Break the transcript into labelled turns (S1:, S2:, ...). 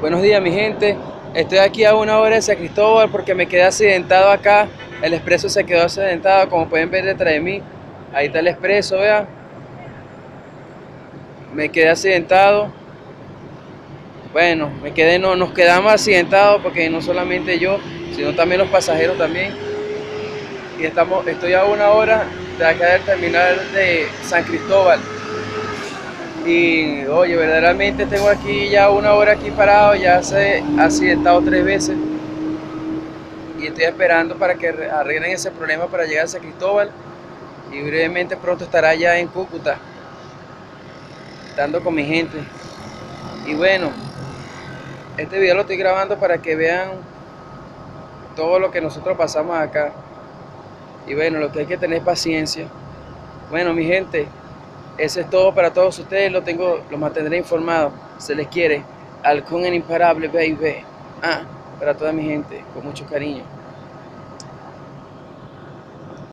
S1: Buenos días mi gente, estoy aquí a una hora de San Cristóbal porque me quedé accidentado acá, el expreso se quedó accidentado como pueden ver detrás de mí, ahí está el expreso, vean, me quedé accidentado, bueno, me quedé, no, nos quedamos accidentados porque no solamente yo, sino también los pasajeros también, y estamos, estoy a una hora de acá del terminal de San Cristóbal, y oye, verdaderamente tengo aquí ya una hora aquí parado, ya se ha accidentado tres veces. Y estoy esperando para que arreglen ese problema para llegar a San Cristóbal. Y brevemente pronto estará ya en Cúcuta, estando con mi gente. Y bueno, este video lo estoy grabando para que vean todo lo que nosotros pasamos acá. Y bueno, lo que hay que tener paciencia. Bueno, mi gente, eso es todo para todos ustedes, lo tengo, lo mantendré informado. Se les quiere. Halcón en imparable, baby. Ah, para toda mi gente, con mucho cariño.